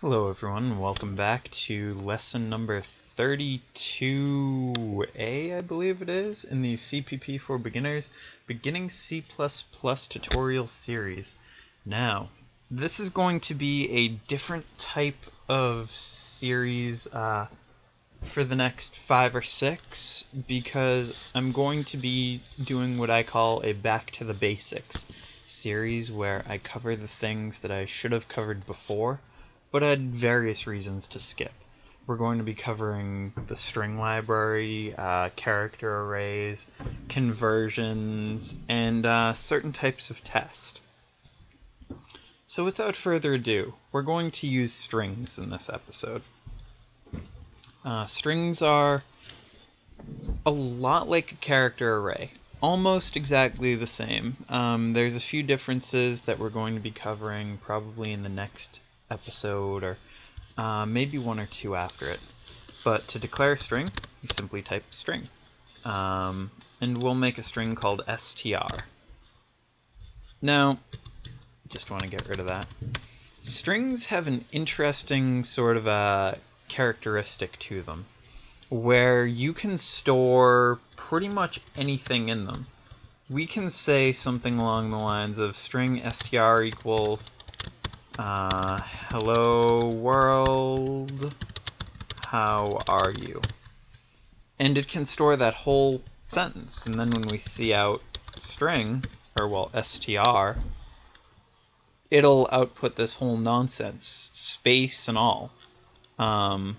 Hello everyone, welcome back to lesson number 32A, I believe it is, in the CPP for Beginners Beginning C++ tutorial series. Now, this is going to be a different type of series uh, for the next five or six because I'm going to be doing what I call a back to the basics series where I cover the things that I should have covered before but I had various reasons to skip. We're going to be covering the string library, uh, character arrays, conversions, and uh, certain types of test. So without further ado, we're going to use strings in this episode. Uh, strings are a lot like a character array, almost exactly the same. Um, there's a few differences that we're going to be covering probably in the next episode or uh, maybe one or two after it. But to declare a string, you simply type string. Um, and we'll make a string called str. Now, just want to get rid of that. Strings have an interesting sort of a characteristic to them where you can store pretty much anything in them. We can say something along the lines of string str equals uh, hello world, how are you? And it can store that whole sentence, and then when we cout string, or well, str, it'll output this whole nonsense, space and all. Um,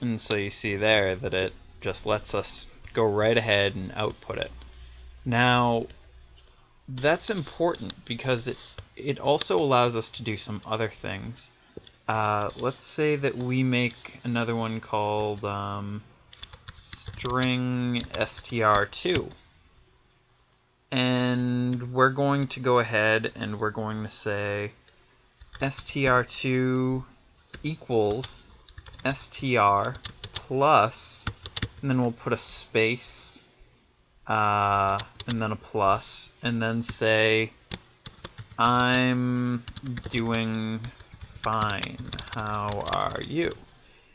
and so you see there that it just lets us go right ahead and output it. Now, that's important because it it also allows us to do some other things. Uh, let's say that we make another one called um, string str2. And we're going to go ahead and we're going to say str2 equals str plus, and then we'll put a space, uh, and then a plus, and then say I'm doing fine. How are you?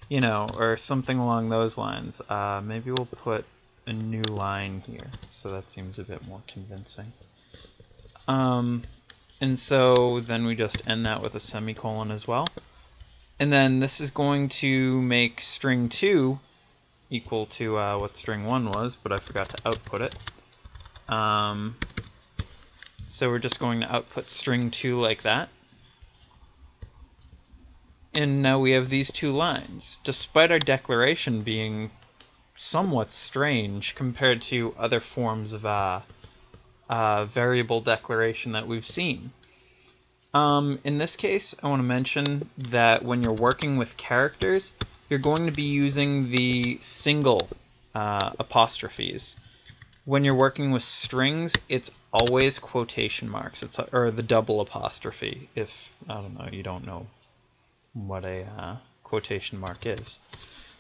You know, or something along those lines. Uh, maybe we'll put a new line here, so that seems a bit more convincing. Um, and so then we just end that with a semicolon as well. And then this is going to make string 2 equal to uh, what string 1 was, but I forgot to output it. Um, so we're just going to output string 2 like that. And now we have these two lines, despite our declaration being somewhat strange compared to other forms of uh, uh, variable declaration that we've seen. Um, in this case, I want to mention that when you're working with characters, you're going to be using the single uh, apostrophes when you're working with strings, it's always quotation marks. It's or the double apostrophe. If I don't know, you don't know what a uh, quotation mark is.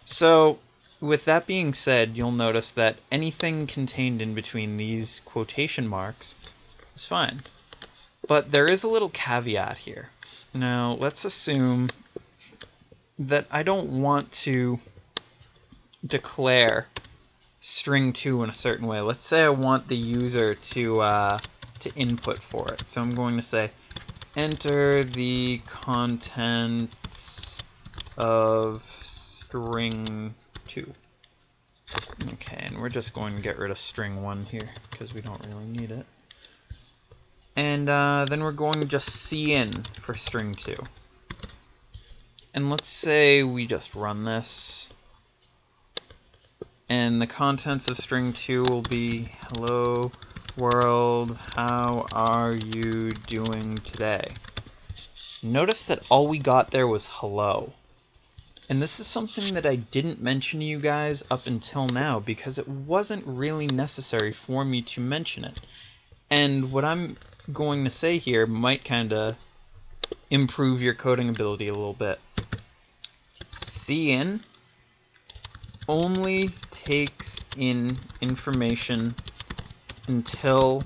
So, with that being said, you'll notice that anything contained in between these quotation marks is fine. But there is a little caveat here. Now, let's assume that I don't want to declare string 2 in a certain way. Let's say I want the user to, uh, to input for it. So I'm going to say enter the contents of string 2. Okay, and we're just going to get rid of string 1 here because we don't really need it. And uh, then we're going to just cin for string 2. And let's say we just run this and the contents of string 2 will be hello world how are you doing today? Notice that all we got there was hello. And this is something that I didn't mention to you guys up until now because it wasn't really necessary for me to mention it. And what I'm going to say here might kind of improve your coding ability a little bit. Cin only takes in information until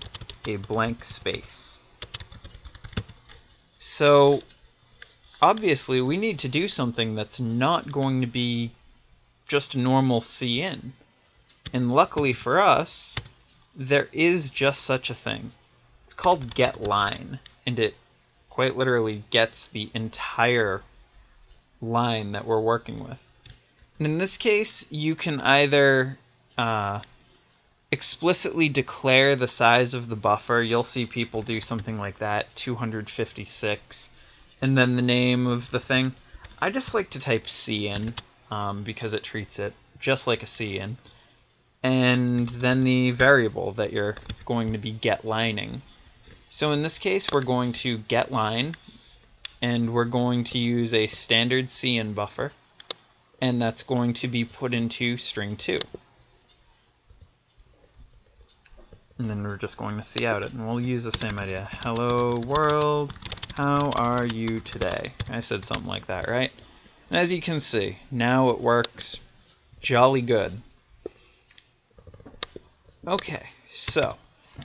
a blank space. So obviously we need to do something that's not going to be just normal cin. And luckily for us, there is just such a thing. It's called getline, and it quite literally gets the entire line that we're working with. And in this case, you can either uh, explicitly declare the size of the buffer. You'll see people do something like that, 256, and then the name of the thing. I just like to type cin um, because it treats it just like a cin. And then the variable that you're going to be get lining. So in this case, we're going to get line, and we're going to use a standard cin buffer, and that's going to be put into string 2. and then we're just going to cout it, and we'll use the same idea. Hello world, how are you today? I said something like that, right? And as you can see, now it works jolly good. Okay, so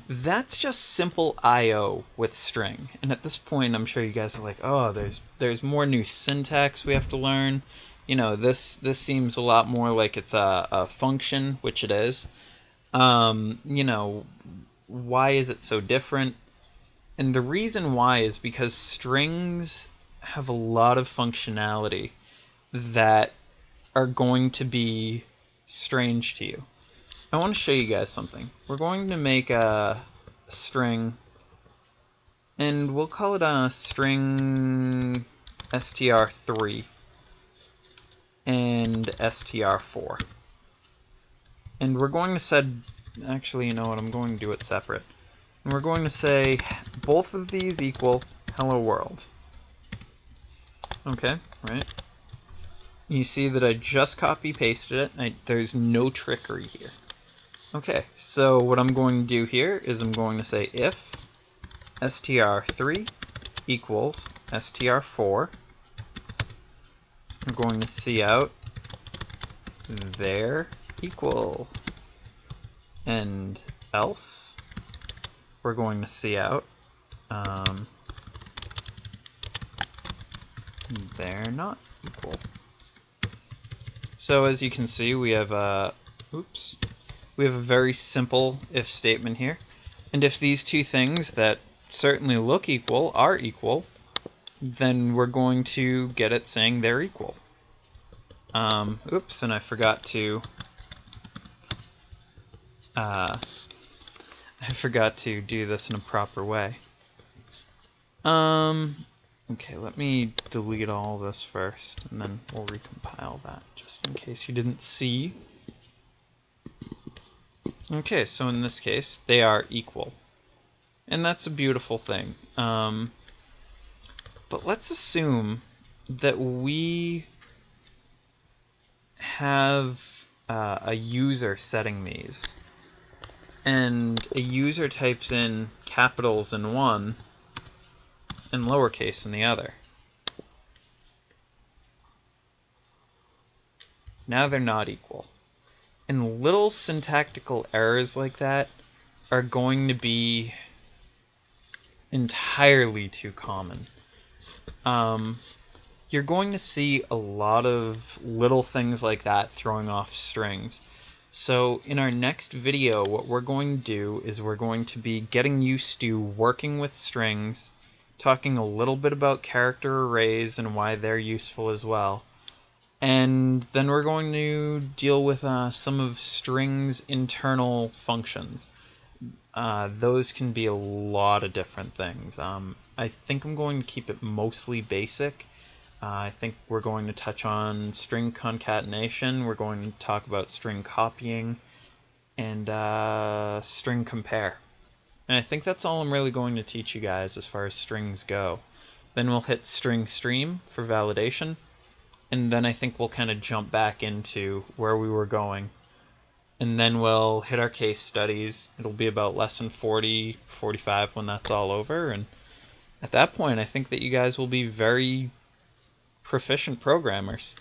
that's just simple I/O with string. And at this point, I'm sure you guys are like, "Oh, there's there's more new syntax we have to learn." You know, this this seems a lot more like it's a, a function, which it is. Um, you know, why is it so different? And the reason why is because strings have a lot of functionality that are going to be strange to you. I want to show you guys something. We're going to make a string, and we'll call it a string str3 and str4. And we're going to set actually, you know what, I'm going to do it separate. And we're going to say both of these equal hello world. Okay, right? You see that I just copy pasted it. I, there's no trickery here. Okay, so what I'm going to do here is I'm going to say if str3 equals str4. I'm going to cout there equal and else we're going to cout um, they're not equal. So as you can see, we have a oops, we have a very simple if statement here, and if these two things that certainly look equal are equal, then we're going to get it saying they're equal. Um, oops, and I forgot to uh, I forgot to do this in a proper way. Um, okay, let me delete all this first, and then we'll recompile that, just in case you didn't see. Okay, so in this case, they are equal. And that's a beautiful thing. Um, but let's assume that we have uh, a user setting these and a user types in capitals in one and lowercase in the other. Now they're not equal. And little syntactical errors like that are going to be entirely too common. Um, you're going to see a lot of little things like that throwing off strings. So in our next video, what we're going to do is we're going to be getting used to working with strings, talking a little bit about character arrays and why they're useful as well. And then we're going to deal with uh, some of strings' internal functions. Uh, those can be a lot of different things. Um, I think I'm going to keep it mostly basic uh, I think we're going to touch on string concatenation, we're going to talk about string copying, and uh, string compare. And I think that's all I'm really going to teach you guys as far as strings go. Then we'll hit string stream for validation, and then I think we'll kind of jump back into where we were going. And then we'll hit our case studies. It'll be about lesson 40, 45 when that's all over. And at that point, I think that you guys will be very proficient programmers.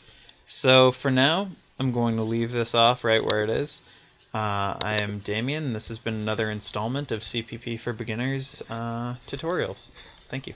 So for now, I'm going to leave this off right where it is. Uh, I am Damien. This has been another installment of CPP for Beginners uh, tutorials. Thank you.